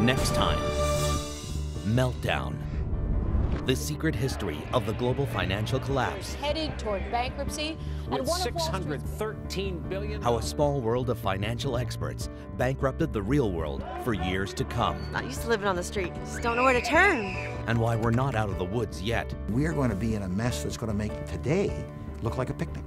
Next time, Meltdown. The secret history of the global financial collapse. Headed toward bankruptcy. With 613 billion. How a small world of financial experts bankrupted the real world for years to come. Not used to living on the street. Just don't know where to turn. And why we're not out of the woods yet. We are going to be in a mess that's going to make today look like a picnic.